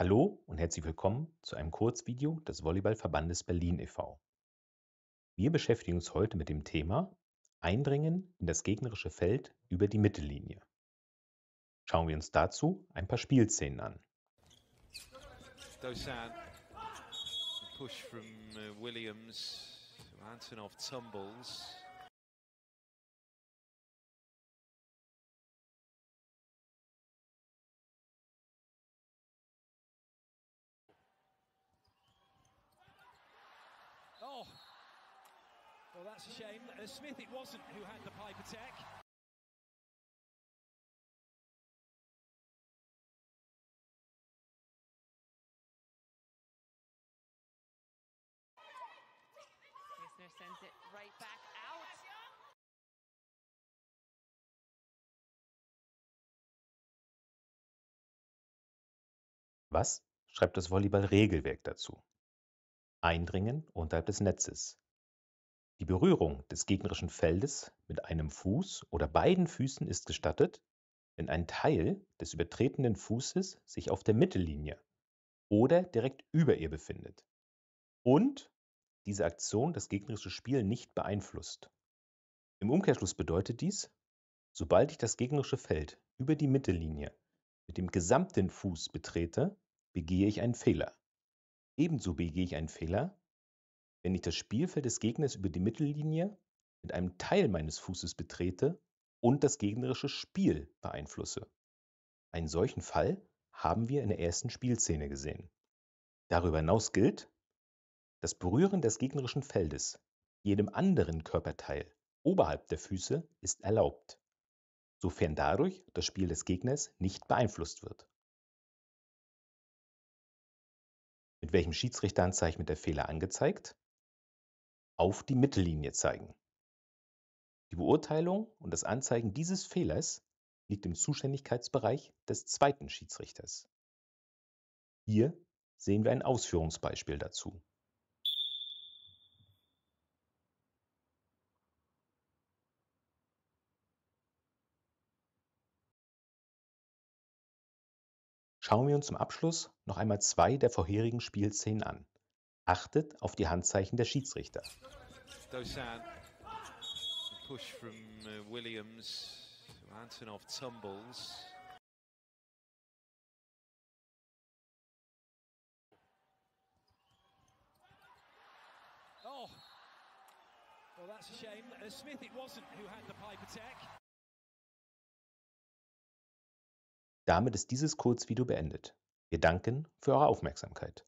Hallo und herzlich willkommen zu einem Kurzvideo des Volleyballverbandes Berlin e.V. Wir beschäftigen uns heute mit dem Thema Eindringen in das gegnerische Feld über die Mittellinie. Schauen wir uns dazu ein paar Spielszenen an. Dosan, push from uh, Williams, Antonov tumbles. Oh, well, that's a shame. Uh, Smith, it wasn't who had the pipe attack. Kisner sends it right back out. Was schreibt das Volleyball-Regelwerk dazu? Eindringen unterhalb des Netzes. Die Berührung des gegnerischen Feldes mit einem Fuß oder beiden Füßen ist gestattet, wenn ein Teil des übertretenen Fußes sich auf der Mittellinie oder direkt über ihr befindet und diese Aktion das gegnerische Spiel nicht beeinflusst. Im Umkehrschluss bedeutet dies, sobald ich das gegnerische Feld über die Mittellinie mit dem gesamten Fuß betrete, begehe ich einen Fehler. Ebenso begehe ich einen Fehler, wenn ich das Spielfeld des Gegners über die Mittellinie mit einem Teil meines Fußes betrete und das gegnerische Spiel beeinflusse. Einen solchen Fall haben wir in der ersten Spielszene gesehen. Darüber hinaus gilt, das Berühren des gegnerischen Feldes jedem anderen Körperteil oberhalb der Füße ist erlaubt, sofern dadurch das Spiel des Gegners nicht beeinflusst wird. Mit welchem Schiedsrichterhandzeichen wird der Fehler angezeigt? Auf die Mittellinie zeigen. Die Beurteilung und das Anzeigen dieses Fehlers liegt im Zuständigkeitsbereich des zweiten Schiedsrichters. Hier sehen wir ein Ausführungsbeispiel dazu. Schauen wir uns zum Abschluss noch einmal zwei der vorherigen Spielszenen an. Achtet auf die Handzeichen der Schiedsrichter. Dosan, push from uh, Williams, Antonov tumbles. Oh, well, that's a shame. Uh, Smith, it wasn't who had the pipe attack. Damit ist dieses Kurzvideo beendet. Wir danken für eure Aufmerksamkeit.